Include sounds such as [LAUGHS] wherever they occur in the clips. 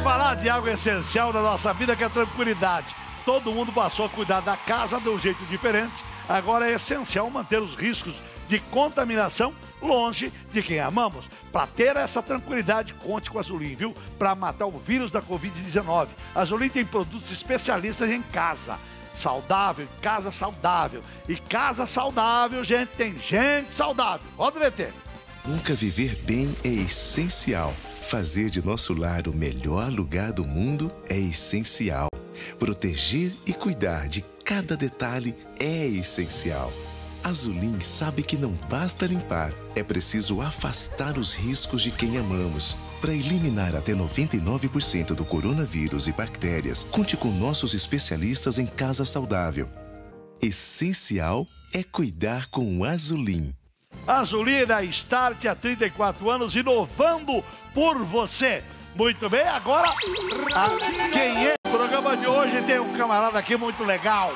falar de algo essencial na nossa vida que é tranquilidade. Todo mundo passou a cuidar da casa de um jeito diferente. Agora é essencial manter os riscos de contaminação longe de quem amamos. Para ter essa tranquilidade, conte com a Azulim, viu? Para matar o vírus da Covid-19. A Azulim tem produtos especialistas em casa. Saudável, casa saudável. E casa saudável, gente, tem gente saudável. Pode VT. Nunca viver bem é essencial. Fazer de nosso lar o melhor lugar do mundo é essencial. Proteger e cuidar de cada detalhe é essencial. Azulim sabe que não basta limpar, é preciso afastar os riscos de quem amamos. Para eliminar até 99% do coronavírus e bactérias, conte com nossos especialistas em casa saudável. Essencial é cuidar com Azulim. Azulina Start há 34 anos, inovando por você. Muito bem, agora quem é? O programa de hoje tem um camarada aqui muito legal.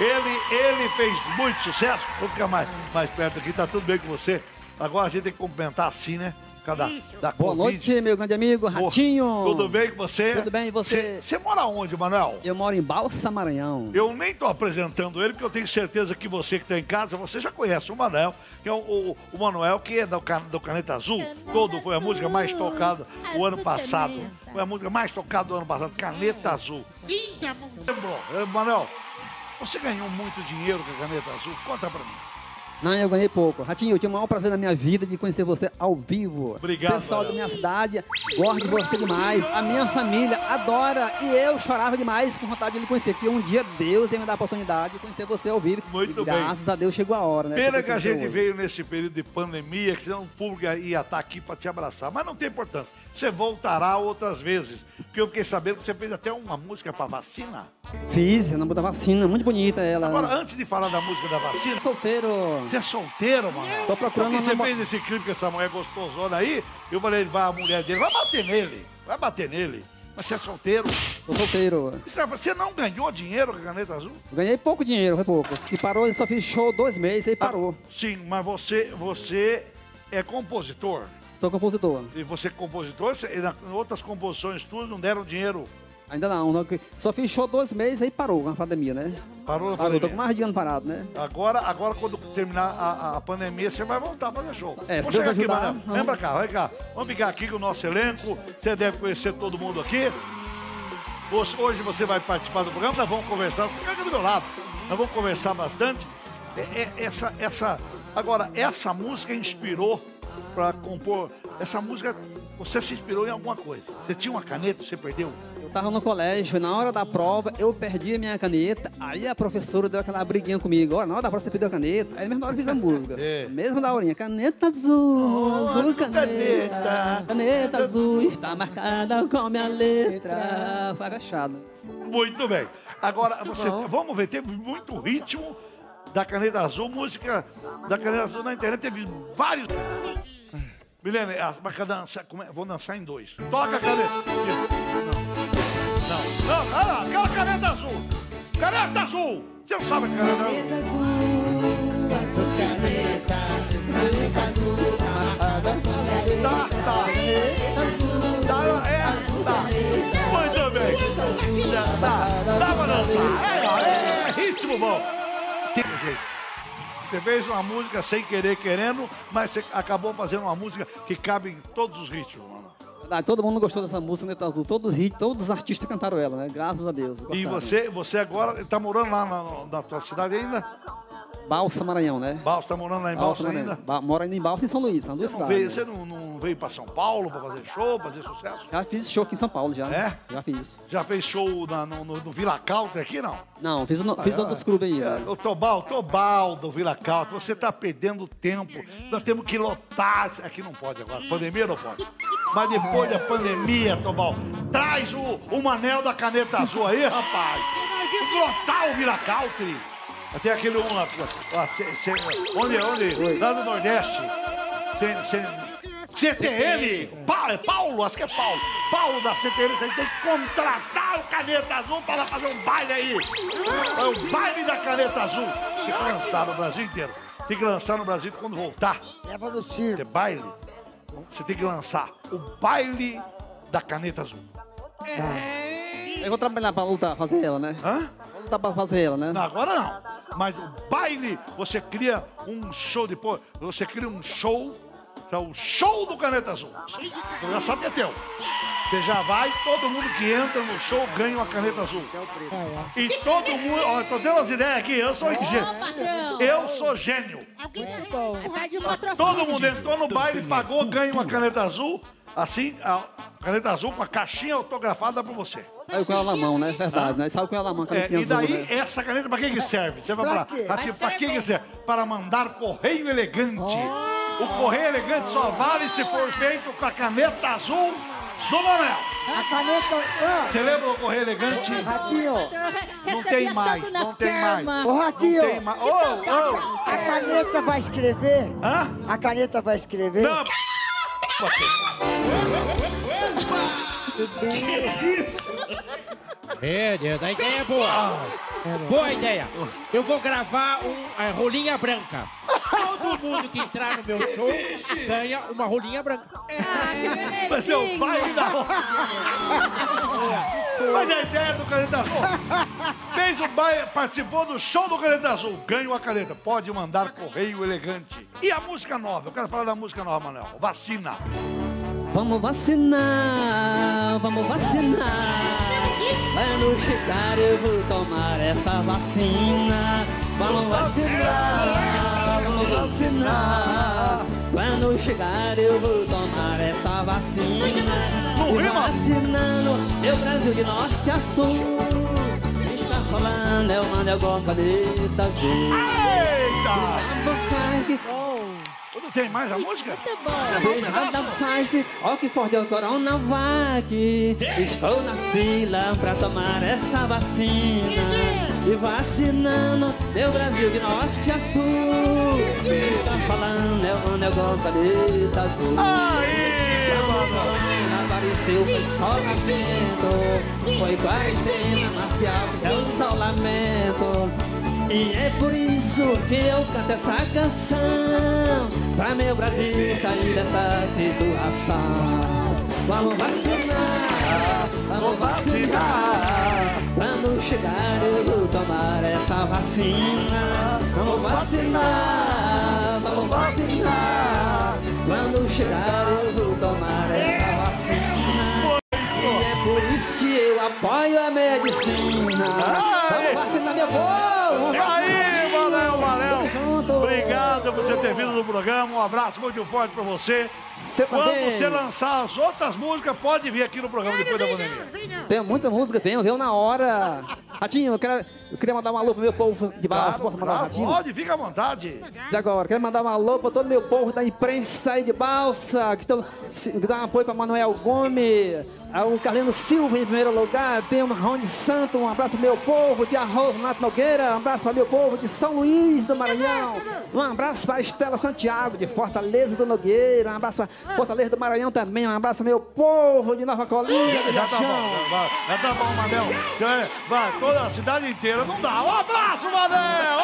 Ele, ele fez muito sucesso. Vou ficar mais, mais perto aqui, tá tudo bem com você. Agora a gente tem que cumprimentar assim, né? Cada, da Boa Covid. noite, meu grande amigo Ratinho. Tudo bem com você? Tudo bem, e você? Você mora onde, Manuel? Eu moro em Balsa, Maranhão. Eu nem tô apresentando ele, porque eu tenho certeza que você que está em casa, você já conhece o Manuel, que é o, o, o Manuel, que é do, Can- do Caneta Azul. Todo foi a música mais tocada o ano passado. Foi a música mais tocada do ano passado, Caneta Azul. Lembrou? Eh, Manuel, você ganhou muito dinheiro com a Caneta Azul? Conta pra mim. Não, eu ganhei pouco. Ratinho, eu tive o maior prazer na minha vida de conhecer você ao vivo. Obrigado, Pessoal da minha cidade, gosto de você demais. A minha família adora. E eu chorava demais com vontade de lhe conhecer. Que um dia Deus ia me dar a oportunidade de conhecer você ao vivo. Muito e bem. graças a Deus chegou a hora, né? Pena que a gente hoje. veio nesse período de pandemia, que senão o público ia estar aqui para te abraçar. Mas não tem importância. Você voltará outras vezes. Porque eu fiquei sabendo que você fez até uma música para vacina. Fiz, na da vacina, muito bonita ela. Agora, antes de falar da música da vacina, Solteiro. Você é solteiro, mano? Tô procurando Porque você fez esse clipe com essa mulher gostosona aí, eu falei, vai a mulher dele, vai bater nele, vai bater nele. Mas você é solteiro. Tô solteiro. Você- Você não ganhou dinheiro com a caneta azul? Ganhei pouco dinheiro, foi pouco. E parou, eu só fiz show dois meses e parou. Sim, mas você, você é compositor. Sou compositor. E você é compositor, e outras composições tuas não deram dinheiro. Ainda não, não, só fiz show dois meses aí parou com a pandemia, né? Parou na Parou, tô pandemia. com mais de ano parado, né? Agora, agora, quando terminar a, a pandemia, você vai voltar a fazer show. É, se Deus chegar aqui, ajudar, Manuel. vamos. Vem pra cá, vem cá. Vamos ficar aqui com o nosso elenco. Você deve conhecer todo mundo aqui. Hoje hoje você vai participar do programa, nós vamos conversar. Fica aqui do meu lado. Nós vamos conversar bastante. É- é- essa, essa, agora, essa música inspirou para compor. Essa música, você se inspirou em alguma coisa. Você tinha uma caneta, você perdeu. Eu tava no colégio, na hora da prova, eu perdi a minha caneta, aí a professora deu aquela briguinha comigo. Olha, na hora da prova você perdeu a caneta, aí mesmo na hora eu fiz a música. É. Mesmo da horinha, caneta azul, azul azul caneta, caneta. caneta azul está marcada com minha letra. Foi agachada. Muito bem. Agora, você, vamos ver, teve muito ritmo da Caneta Azul, música da Caneta Azul na internet, teve vários. Milene, a- dança, é? vou dançar em dois. Toca a caneta. Não, não, não, não, aquela caneta azul. Caneta azul. Você não sabe a caneta azul? Tá, tá. Tá, é, tá. Muito bem. Dá, dá, pra dançar. É, é, ritmo bom. Tem jeito. Você fez uma música sem querer, querendo, mas você acabou fazendo uma música que cabe em todos os ritmos. Verdade, todo mundo gostou dessa música, Caneta Azul. Todos, todos os artistas cantaram ela, né? Graças a Deus. E gostaram. você, você agora está morando lá na, na tua cidade ainda? Balsa Maranhão, né? Balsa, está morando lá em Balsa, Maranhão. ainda? Ba mora ainda em Balsa e São Luís, são duas Você não cidades. veio, né? você não, não veio para São Paulo para fazer show, fazer sucesso? Já fiz show aqui em São Paulo, já. É? Já fiz. Já fez show na- no, no, no Vila Country aqui, não? Não, fiz, no, fiz outros clubes aí. É, né? O Tobal, Tobal do Vila Country, você está perdendo tempo. Nós temos que lotar. Aqui não pode agora, pandemia não pode. Mas depois da pandemia, Tobal, traz o, o manel da caneta azul aí, rapaz. Tem que lotar o Vila Country. Tem aquele um lá, lá C- C- onde, onde? Lá do Nordeste. C- C- CTN, Pa- é Paulo, acho que é Paulo. Paulo da CTN, você tem que contratar o Caneta Azul para fazer um baile aí. É o baile da Caneta Azul. Tem que lançar no Brasil inteiro. Tem que lançar no Brasil quando voltar. Leva no circo. Ter baile, você tem que lançar o baile da Caneta Azul. Eu vou trabalhar pra lutar, fazer ela, né? Hã? Vou lutar pra fazer ela, né? Não, agora não. Mas o baile, você cria um show depois. Você cria um show, que é o show do Caneta Azul. Você já sabe que é teu. Você já vai, todo mundo que entra no show ganha uma caneta azul. E todo mundo, ó, tô tendo as ideias aqui, eu sou gênio. Eu sou gênio. Todo mundo entrou no baile, pagou, ganha uma caneta azul. Assim, a caneta azul com a caixinha autografada pra você. Saiu com ela na mão, né? Verdade, né? Saiu com ela na mão, É, e azul, daí, né? essa caneta, pra que que serve? Você vai Pra falar, quê? Ratinho, pra que que escrever. serve? Para mandar correio elegante. O correio elegante só vale se for feito com a caneta azul do Manel. A caneta. Ah, Você lembra do correio elegante? Ratinho. Não tem mais, não tem mais. Ô, Não Ratinho. tem mais. Ô, ô, A caneta vai escrever? hã? A caneta vai escrever? Não, você. Meu Deus, a ideia é boa. Boa ideia. Eu vou gravar um é, rolinha branca. Todo mundo que entrar no meu show ganha uma rolinha branca. Ah, que belezinha. Vai ser o baile da [LAUGHS] Mas a ideia do Caneta Azul. Fez o baile, participou do show do Caneta Azul. Ganha uma caneta. Pode mandar correio elegante. E a música nova? Eu quero falar da música nova, Manel. Vacina. Vamos vacinar, vamos vacinar. Quando chegar eu vou tomar essa vacina. Vamos vacinar, vacinar. Quando chegar eu vou tomar essa vacina. Rima. vacinando meu Brasil de norte a sul. Está falando é o Manel Gompadeta azul. Eita! Não tem mais a música? Muito bom. Ó que forte é o Coronavac. Estou na fila pra tomar essa vacina. E vacinando meu Brasil de norte a sul. Está falando é o negócio caneta azul. Aí, mano. Apareceu, foi só nascimento. Foi quarentena, mas que alto é o isolamento. E é por isso que eu canto essa canção Pra meu Brasil sair dessa situação Vamos vacinar, vamos vacinar Quando chegar eu vou essa vacina Vamos vacinar, vamos vacinar. Quando chegar eu vou tomar essa vacina. E é por isso que eu apoio a medicina Vamos vacinar meu povo! vamos E aí? Tamo junto. Obrigado por você ter vindo no programa. Um abraço muito forte pra você. Você Quando também. você lançar as outras músicas, pode vir aqui no programa depois da pandemia. Tem muita música, tem, veio na hora. Ratinho, eu, quero, eu queria mandar um alô pro meu povo de Balsa. Posso mandar um claro, ratinho? pode, fica à vontade. Diz agora, quero mandar um alô para todo meu povo da imprensa aí de Balsa, que estão dá um apoio para Manuel Gomes, ao Carlino Silva em primeiro lugar, tem o Rony Santo, um abraço pro meu povo de Arroz Nato Nogueira, um abraço para meu povo de São Luís do Maranhão, um abraço para Estela Santiago de Fortaleza do Nogueira, um abraço para Fortaleza do Maranhão também, um abraço ao meu povo de Nova Colina, de Já tá bom, já tá bom, Manel. Vai, toda a cidade inteira não dá. Um abraço, Manel!